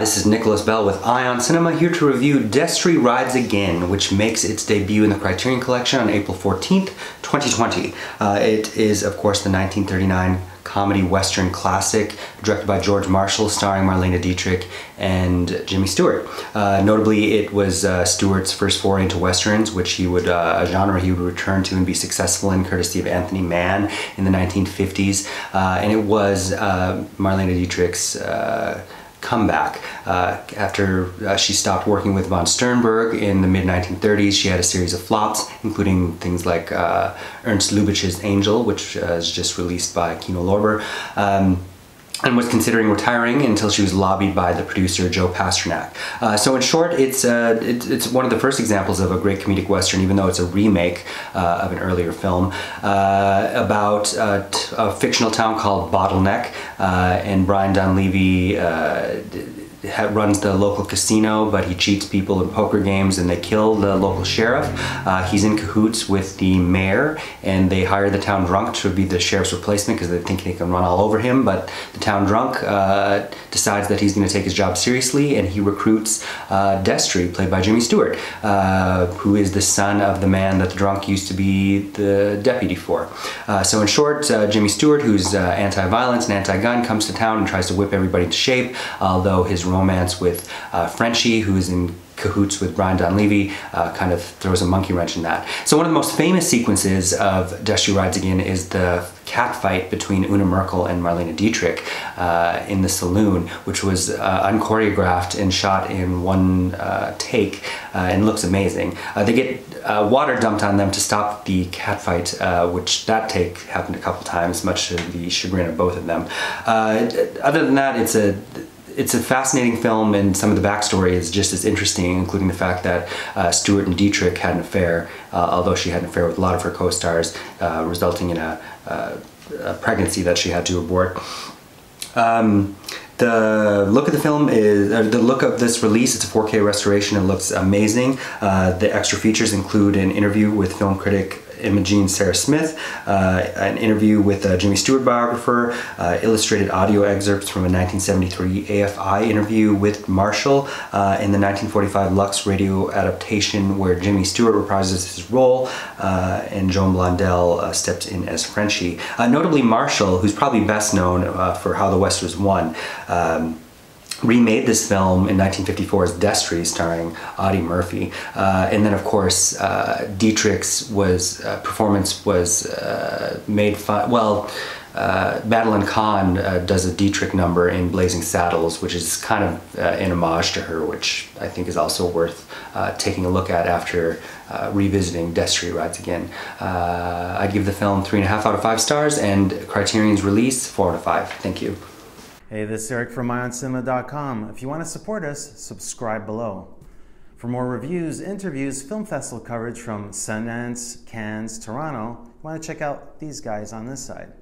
this is Nicholas Bell with Ion Cinema here to review Destry Rides Again, which makes its debut in the Criterion Collection on April 14th, 2020. Uh, it is, of course, the 1939 comedy western classic directed by George Marshall, starring Marlene Dietrich and Jimmy Stewart. Uh, notably, it was uh, Stewart's first foray into westerns, which he would uh, a genre he would return to and be successful in, courtesy of Anthony Mann in the 1950s. Uh, and it was uh, Marlene Dietrich's uh, comeback. Uh, after uh, she stopped working with von Sternberg in the mid 1930s, she had a series of flops, including things like uh, Ernst Lubitsch's Angel, which uh, is just released by Kino Lorber. Um, and was considering retiring until she was lobbied by the producer Joe Pasternak. Uh, so in short, it's, uh, it, it's one of the first examples of a great comedic western, even though it's a remake uh, of an earlier film, uh, about uh, a fictional town called Bottleneck, uh, and Brian Donlevy runs the local casino, but he cheats people in poker games and they kill the local sheriff. Uh, he's in cahoots with the mayor and they hire the town drunk to be the sheriff's replacement because they think they can run all over him. But the town drunk uh, decides that he's going to take his job seriously and he recruits uh, Destry, played by Jimmy Stewart, uh, who is the son of the man that the drunk used to be the deputy for. Uh, so in short, uh, Jimmy Stewart, who's uh, anti-violence and anti-gun, comes to town and tries to whip everybody into shape, although his romance with uh, Frenchie, who is in cahoots with Brian Donlevy, uh, kind of throws a monkey wrench in that. So one of the most famous sequences of Destry Rides Again is the cat fight between Una Merkel and Marlene Dietrich uh, in the saloon, which was uh, unchoreographed and shot in one uh, take uh, and looks amazing. Uh, they get water dumped on them to stop the cat fight, which that take happened a couple times, much to the chagrin of both of them. other than that, it's a it's a fascinating film and some of the backstory is just as interesting, including the fact that uh, Stewart and Dietrich had an affair, uh, although she had an affair with a lot of her co-stars, uh, resulting in a, uh, a, pregnancy that she had to abort. Um, the look of the film is, uh, the look of this release, it's a 4K restoration, it looks amazing. Uh, the extra features include an interview with film critic Imogen Sara Smith, uh, an interview with a Jimmy Stewart biographer, uh, illustrated audio excerpts from a 1973 AFI interview with Marshall uh, in the 1945 Lux radio adaptation where Jimmy Stewart reprises his role uh, and Joan Blondell uh, steps in as Frenchie. Notably Marshall, who's probably best known for How the West Was Won, um, remade this film in 1954 as Destry, starring Audie Murphy, uh, and then of course uh, Dietrich's was uh, performance was uh, made fun. Well. Uh, Madeline Kahn uh, does a Dietrich number in Blazing Saddles, which is kind of an homage to her, which I think is also worth taking a look at after revisiting Destry Rides Again. I'd give the film three and a half out of five stars, and Criterion's release four out of five. Thank you. Hey, this is Eric from IonCinema.com. If you want to support us, subscribe below. For more reviews, interviews, film festival coverage from Sundance, Cannes, Toronto, you want to check out these guys on this side.